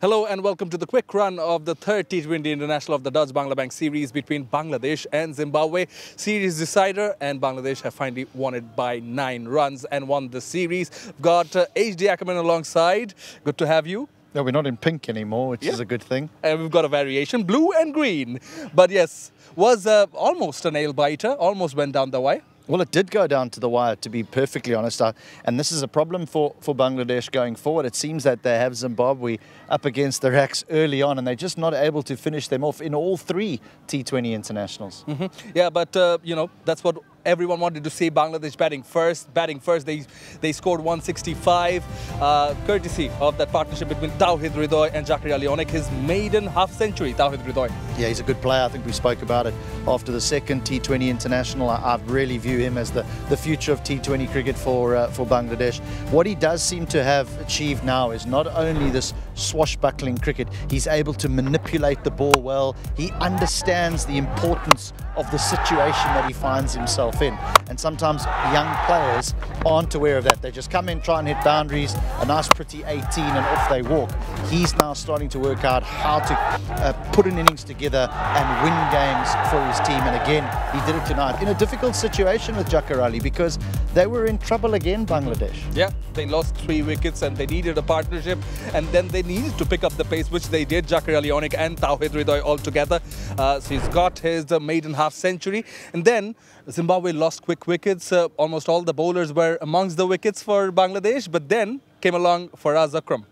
Hello and welcome to the quick run of the third T20 International of the Dutch Bangladesh series between Bangladesh and Zimbabwe. Series decider and Bangladesh have finally won it by nine runs and won the series. We've got uh, HD Ackerman alongside. Good to have you. No, we're not in pink anymore, which Yeah. is a good thing. And we've got a variation, blue and green. But yes, was uh, almost a nail biter, almost went down the wire. Well, it did go down to the wire, to be perfectly honest. Uh, and this is a problem for, for Bangladesh going forward. It seems that they have Zimbabwe up against the racks early on, and they're just not able to finish them off in all three T20 internationals. Mhm. Yeah, but uh, you know that's what everyone wanted to see. Bangladesh batting first, batting first. They they scored 165, uh, courtesy of that partnership between Tawhid Hridoy and Jaker Ali Anik. His maiden half century, Tawhid Hridoy. Yeah, he's a good player. I think we spoke about it after the second T20 international. I, I really view him as the, the future of T20 cricket for uh, for Bangladesh. What he does seem to have achieved now is not only this swashbuckling cricket, he's able to manipulate the ball well. He understands the importance of the situation that he finds himself in. And sometimes young players aren't aware of that. They just come in, try and hit boundaries, a nice pretty 18 and off they walk. He's now starting to work out how to uh, put an innings together and win games for his team. And again, he did it tonight in a difficult situation with Jaker Ali because they were in trouble again, Bangladesh. Yeah, they lost three wickets and they needed a partnership, and then they needed to pick up the pace, which they did. Ali Anik and Tawhid Hridoy all together. Uh, so he's got his uh, maiden half century, and then Zimbabwe lost quick wickets. Uh, almost all the bowlers were amongst the wickets for Bangladesh, but then came along Faraz Akram.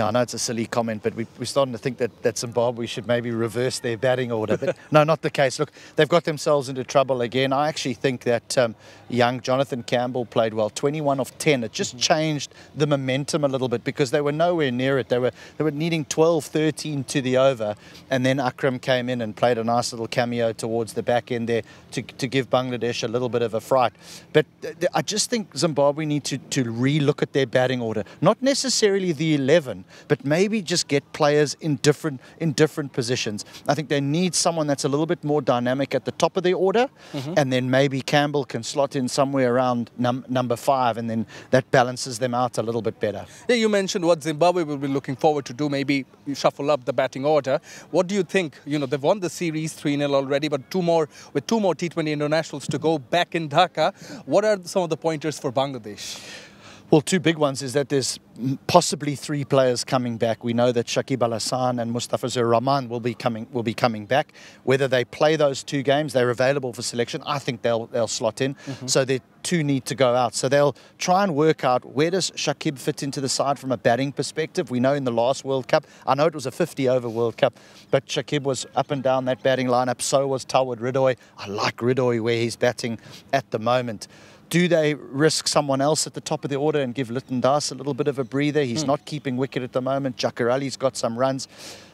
Yeah, I know it's a silly comment, but we, we're starting to think that, that Zimbabwe should maybe reverse their batting order. But no, not the case. Look, they've got themselves into trouble again. I actually think that um, young Jonathan Campbell played well, 21 of 10. It just changed the momentum a little bit because they were nowhere near it. They were they were needing 12, 13 to the over, and then Akram came in and played a nice little cameo towards the back end there to, to give Bangladesh a little bit of a fright. But I just think Zimbabwe need to, to re-look at their batting order. Not necessarily the 11, but maybe just get players in different in different positions. I think they need someone that's a little bit more dynamic at the top of the order, mm-hmm. and then maybe Campbell can slot in somewhere around num- number five, and then that balances them out a little bit better. Yeah, you mentioned what Zimbabwe will be looking forward to do, maybe shuffle up the batting order. What do you think? You know, they've won the series 3 0 already, but two more with two more T20 internationals to go back in Dhaka. What are some of the pointers for Bangladesh? Well, two big ones is that there's possibly three players coming back. We know that Shakib Al Hasan and Mustafa Rahman will be coming will be coming back. Whether they play those two games, they're available for selection. I think they'll they'll slot in. Mm-hmm. So they two need to go out. So they'll try and work out where does Shakib fit into the side from a batting perspective. We know in the last World Cup, I know it was a 50 over World Cup, but Shakib was up and down that batting lineup. So was Tawhid Hridoy. I like Hridoy where he's batting at the moment. Do they risk someone else at the top of the order and give Litton Das a little bit of a breather? He's hmm. not keeping wicket at the moment. Jaker Ali's got some runs.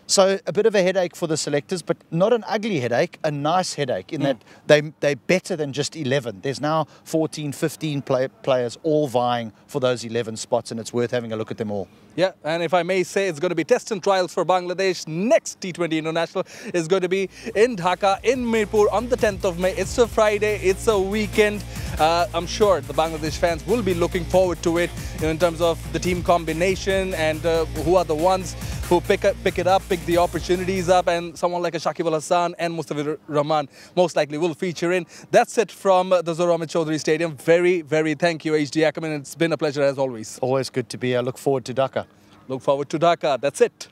So a bit of a headache for the selectors, but not an ugly headache, a nice headache in hmm. that they, they're better than just 11. There's now 14, 15 play, players all vying for those 11 spots, and it's worth having a look at them all. Yeah, and if I may say, it's going to be test and trials for Bangladesh. Next T20 International is going to be in Dhaka, in Mirpur on the 10th of May. It's a Friday, it's a weekend. Uh, I'm sure the Bangladesh fans will be looking forward to it you know, in terms of the team combination and uh, who are the ones who pick, up, pick it up, pick the opportunities up, and someone like a Shakib Al Hasan and Mustafa Rahman most likely will feature in. That's it from uh, the Zohur Ahmed Chowdhury Stadium. Very, very thank you, HD Ackerman. It's been a pleasure as always. Always good to be here. Look forward to Dhaka. Look forward to Dhaka. That's it.